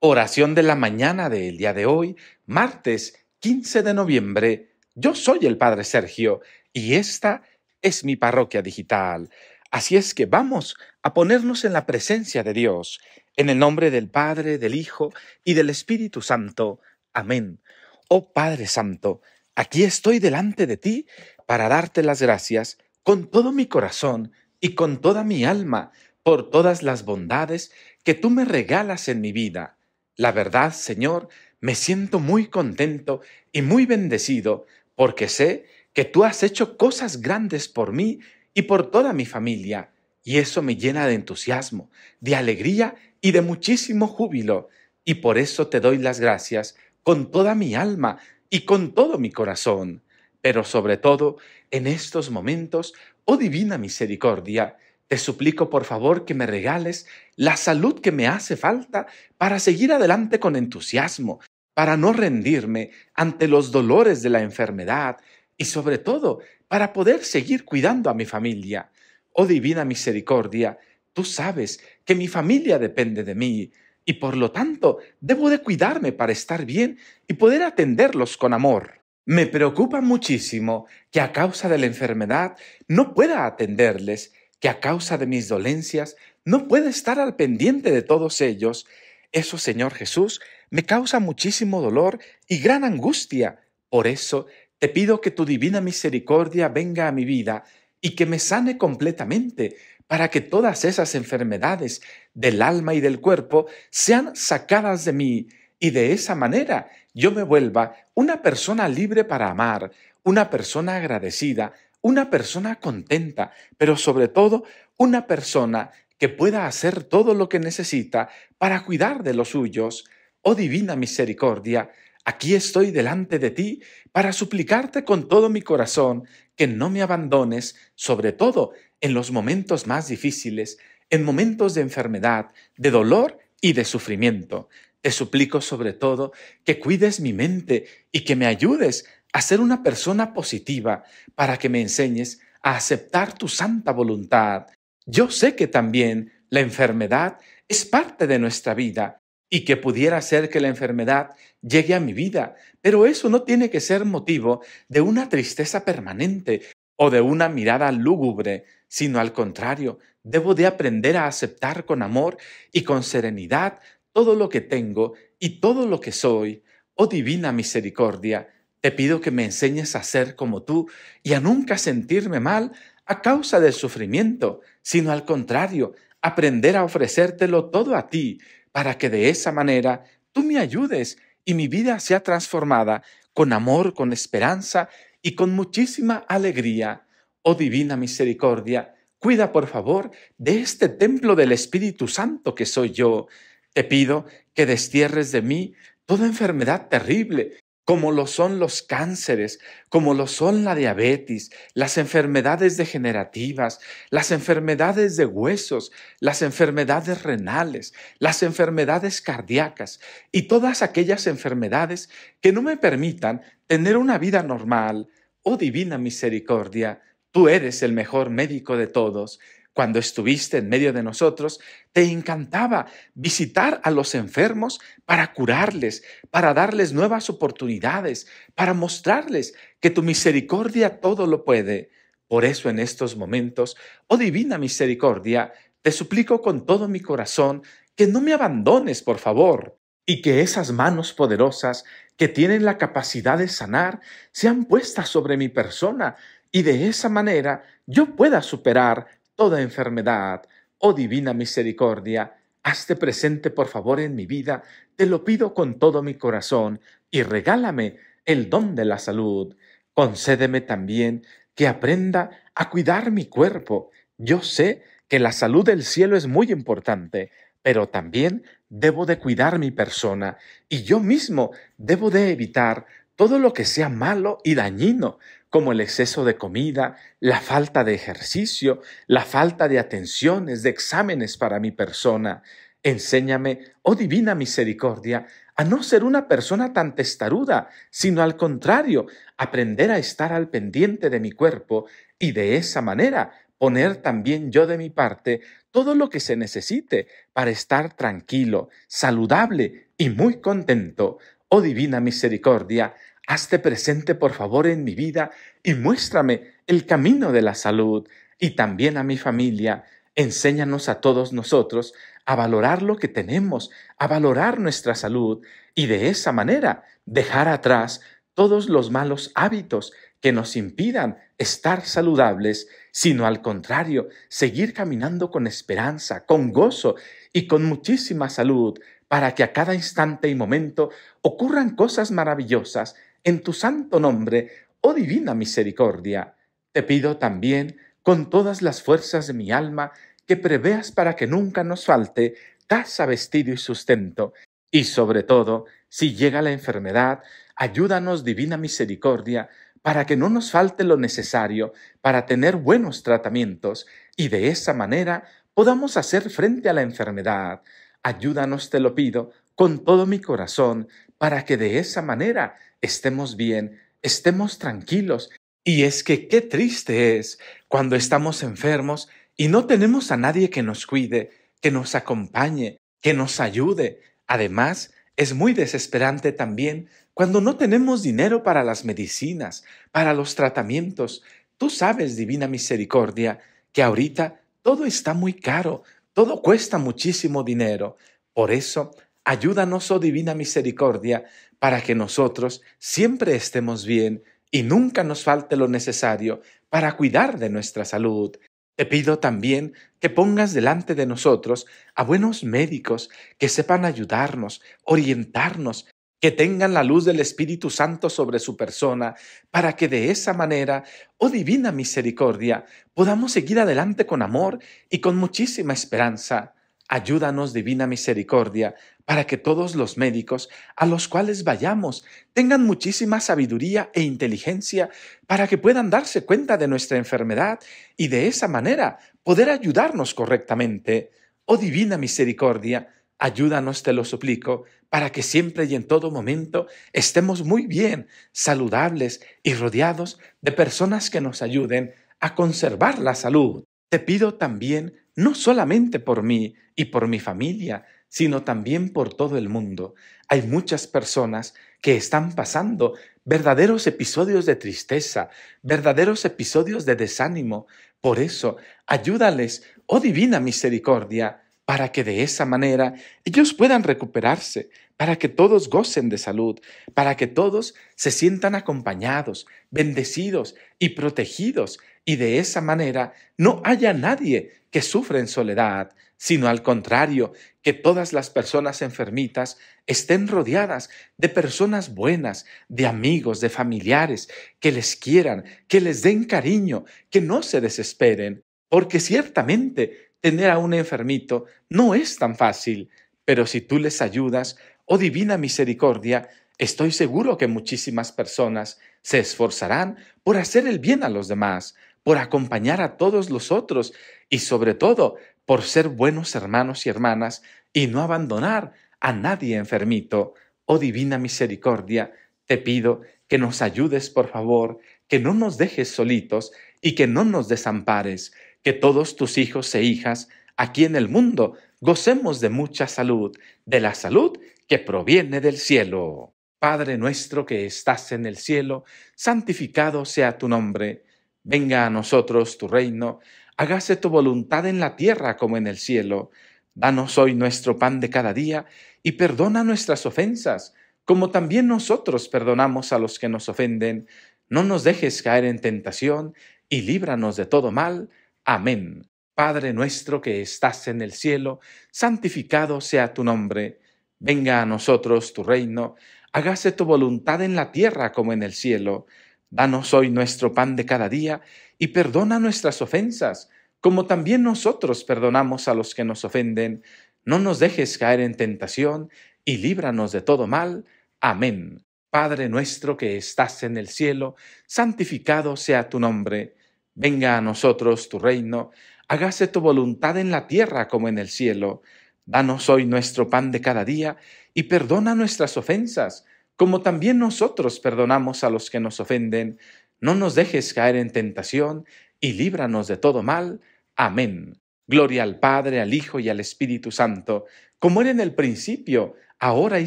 Oración de la mañana del día de hoy, martes 15 de noviembre. Yo soy el Padre Sergio y esta es mi parroquia digital. Así es que vamos a ponernos en la presencia de Dios, en el nombre del Padre, del Hijo y del Espíritu Santo. Amén. Oh Padre Santo, aquí estoy delante de ti para darte las gracias con todo mi corazón y con toda mi alma por todas las bondades que tú me regalas en mi vida la verdad, Señor, me siento muy contento y muy bendecido porque sé que tú has hecho cosas grandes por mí y por toda mi familia, y eso me llena de entusiasmo, de alegría y de muchísimo júbilo, y por eso te doy las gracias con toda mi alma y con todo mi corazón. Pero sobre todo, en estos momentos, oh divina misericordia, te suplico por favor que me regales la salud que me hace falta para seguir adelante con entusiasmo, para no rendirme ante los dolores de la enfermedad y sobre todo para poder seguir cuidando a mi familia. Oh divina misericordia, tú sabes que mi familia depende de mí y por lo tanto debo de cuidarme para estar bien y poder atenderlos con amor. Me preocupa muchísimo que a causa de la enfermedad no pueda atenderles que a causa de mis dolencias no puedo estar al pendiente de todos ellos, eso, Señor Jesús, me causa muchísimo dolor y gran angustia. Por eso te pido que tu divina misericordia venga a mi vida y que me sane completamente, para que todas esas enfermedades del alma y del cuerpo sean sacadas de mí y de esa manera yo me vuelva una persona libre para amar, una persona agradecida, una persona contenta, pero sobre todo una persona que pueda hacer todo lo que necesita para cuidar de los suyos. Oh divina misericordia, aquí estoy delante de ti para suplicarte con todo mi corazón que no me abandones, sobre todo en los momentos más difíciles, en momentos de enfermedad, de dolor y de sufrimiento. Te suplico sobre todo que cuides mi mente y que me ayudes a ser una persona positiva para que me enseñes a aceptar tu santa voluntad. Yo sé que también la enfermedad es parte de nuestra vida y que pudiera ser que la enfermedad llegue a mi vida, pero eso no tiene que ser motivo de una tristeza permanente o de una mirada lúgubre, sino al contrario, debo de aprender a aceptar con amor y con serenidad todo lo que tengo y todo lo que soy. Oh divina misericordia, te pido que me enseñes a ser como tú y a nunca sentirme mal a causa del sufrimiento, sino al contrario, aprender a ofrecértelo todo a ti, para que de esa manera tú me ayudes y mi vida sea transformada con amor, con esperanza y con muchísima alegría. Oh divina misericordia, cuida por favor de este templo del Espíritu Santo que soy yo. Te pido que destierres de mí toda enfermedad terrible como lo son los cánceres, como lo son la diabetes, las enfermedades degenerativas, las enfermedades de huesos, las enfermedades renales, las enfermedades cardíacas y todas aquellas enfermedades que no me permitan tener una vida normal. Oh divina misericordia, tú eres el mejor médico de todos cuando estuviste en medio de nosotros, te encantaba visitar a los enfermos para curarles, para darles nuevas oportunidades, para mostrarles que tu misericordia todo lo puede. Por eso en estos momentos, oh divina misericordia, te suplico con todo mi corazón que no me abandones, por favor, y que esas manos poderosas que tienen la capacidad de sanar sean puestas sobre mi persona y de esa manera yo pueda superar toda enfermedad. Oh divina misericordia, hazte presente por favor en mi vida, te lo pido con todo mi corazón, y regálame el don de la salud. Concédeme también que aprenda a cuidar mi cuerpo. Yo sé que la salud del cielo es muy importante, pero también debo de cuidar mi persona y yo mismo debo de evitar todo lo que sea malo y dañino, como el exceso de comida, la falta de ejercicio, la falta de atenciones, de exámenes para mi persona. Enséñame, oh divina misericordia, a no ser una persona tan testaruda, sino al contrario, aprender a estar al pendiente de mi cuerpo y de esa manera poner también yo de mi parte todo lo que se necesite para estar tranquilo, saludable y muy contento. Oh divina misericordia, hazte presente por favor en mi vida y muéstrame el camino de la salud y también a mi familia. Enséñanos a todos nosotros a valorar lo que tenemos, a valorar nuestra salud y de esa manera dejar atrás todos los malos hábitos que nos impidan estar saludables, sino al contrario, seguir caminando con esperanza, con gozo y con muchísima salud, para que a cada instante y momento ocurran cosas maravillosas en tu santo nombre, oh divina misericordia. Te pido también, con todas las fuerzas de mi alma, que preveas para que nunca nos falte casa, vestido y sustento, y sobre todo, si llega la enfermedad, ayúdanos, divina misericordia, para que no nos falte lo necesario para tener buenos tratamientos y de esa manera podamos hacer frente a la enfermedad. Ayúdanos, te lo pido, con todo mi corazón, para que de esa manera estemos bien, estemos tranquilos. Y es que qué triste es cuando estamos enfermos y no tenemos a nadie que nos cuide, que nos acompañe, que nos ayude. Además, es muy desesperante también cuando no tenemos dinero para las medicinas, para los tratamientos. Tú sabes, Divina Misericordia, que ahorita todo está muy caro, todo cuesta muchísimo dinero. Por eso, ayúdanos, oh Divina Misericordia, para que nosotros siempre estemos bien y nunca nos falte lo necesario para cuidar de nuestra salud. Te pido también que pongas delante de nosotros a buenos médicos que sepan ayudarnos, orientarnos, que tengan la luz del Espíritu Santo sobre su persona, para que de esa manera, oh divina misericordia, podamos seguir adelante con amor y con muchísima esperanza. Ayúdanos, divina misericordia, para que todos los médicos a los cuales vayamos tengan muchísima sabiduría e inteligencia para que puedan darse cuenta de nuestra enfermedad y de esa manera poder ayudarnos correctamente. Oh divina misericordia, Ayúdanos, te lo suplico, para que siempre y en todo momento estemos muy bien, saludables y rodeados de personas que nos ayuden a conservar la salud. Te pido también, no solamente por mí y por mi familia, sino también por todo el mundo. Hay muchas personas que están pasando verdaderos episodios de tristeza, verdaderos episodios de desánimo. Por eso, ayúdales, oh divina misericordia, para que de esa manera ellos puedan recuperarse, para que todos gocen de salud, para que todos se sientan acompañados, bendecidos y protegidos, y de esa manera no haya nadie que sufra en soledad, sino al contrario, que todas las personas enfermitas estén rodeadas de personas buenas, de amigos, de familiares, que les quieran, que les den cariño, que no se desesperen, porque ciertamente tener a un enfermito no es tan fácil, pero si tú les ayudas, oh divina misericordia, estoy seguro que muchísimas personas se esforzarán por hacer el bien a los demás, por acompañar a todos los otros y sobre todo por ser buenos hermanos y hermanas y no abandonar a nadie enfermito. Oh divina misericordia, te pido que nos ayudes, por favor, que no nos dejes solitos y que no nos desampares, que todos tus hijos e hijas aquí en el mundo gocemos de mucha salud, de la salud que proviene del cielo. Padre nuestro que estás en el cielo, santificado sea tu nombre. Venga a nosotros tu reino, hágase tu voluntad en la tierra como en el cielo. Danos hoy nuestro pan de cada día y perdona nuestras ofensas, como también nosotros perdonamos a los que nos ofenden. No nos dejes caer en tentación y líbranos de todo mal. Amén. Padre nuestro que estás en el cielo, santificado sea tu nombre. Venga a nosotros tu reino, hágase tu voluntad en la tierra como en el cielo. Danos hoy nuestro pan de cada día y perdona nuestras ofensas, como también nosotros perdonamos a los que nos ofenden. No nos dejes caer en tentación y líbranos de todo mal. Amén. Padre nuestro que estás en el cielo, santificado sea tu nombre Venga a nosotros tu reino, hágase tu voluntad en la tierra como en el cielo. Danos hoy nuestro pan de cada día y perdona nuestras ofensas, como también nosotros perdonamos a los que nos ofenden. No nos dejes caer en tentación y líbranos de todo mal. Amén. Gloria al Padre, al Hijo y al Espíritu Santo, como era en el principio, ahora y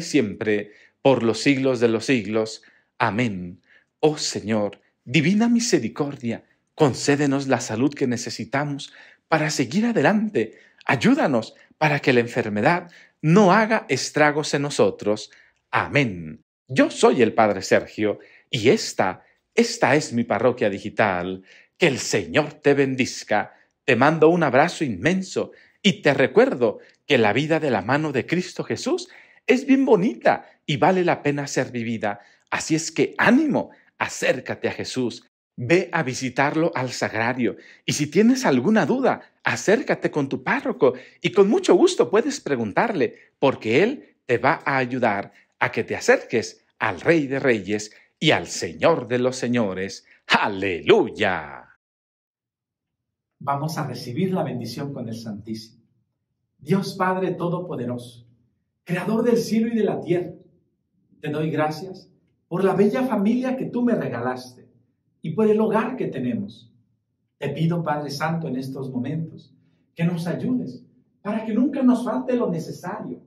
siempre, por los siglos de los siglos. Amén. Oh Señor, divina misericordia, concédenos la salud que necesitamos para seguir adelante. Ayúdanos para que la enfermedad no haga estragos en nosotros. Amén. Yo soy el Padre Sergio y esta, esta es mi parroquia digital. Que el Señor te bendizca. Te mando un abrazo inmenso y te recuerdo que la vida de la mano de Cristo Jesús es bien bonita y vale la pena ser vivida. Así es que ánimo, acércate a Jesús, ve a visitarlo al sagrario y si tienes alguna duda, acércate con tu párroco y con mucho gusto puedes preguntarle porque él te va a ayudar a que te acerques al Rey de Reyes y al Señor de los Señores. Aleluya vamos a recibir la bendición con el Santísimo. Dios Padre Todopoderoso, Creador del cielo y de la tierra, te doy gracias por la bella familia que tú me regalaste y por el hogar que tenemos. Te pido, Padre Santo, en estos momentos, que nos ayudes para que nunca nos falte lo necesario,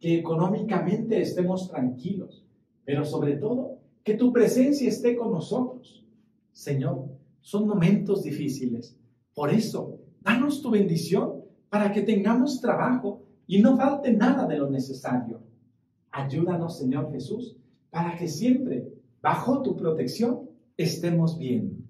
que económicamente estemos tranquilos, pero sobre todo que tu presencia esté con nosotros. Señor, son momentos difíciles, por eso, danos tu bendición para que tengamos trabajo y no falte nada de lo necesario. Ayúdanos, Señor Jesús, para que siempre, bajo tu protección, estemos bien.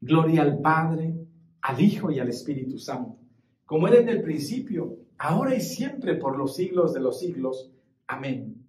Gloria al Padre, al Hijo y al Espíritu Santo, como era en el principio, ahora y siempre por los siglos de los siglos. Amén.